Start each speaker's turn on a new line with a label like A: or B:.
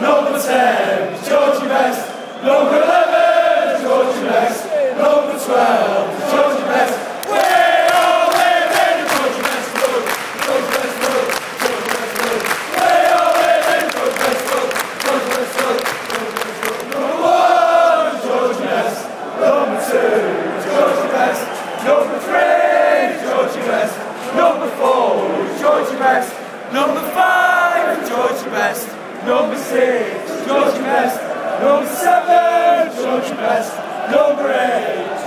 A: Number 10, Georgie Best. Number 11, Georgie Best. Number 12, Georgie Best. Number four, Georgie Best. Number five, George Best. Number six, George Best. Number seven, George Best. Number eight,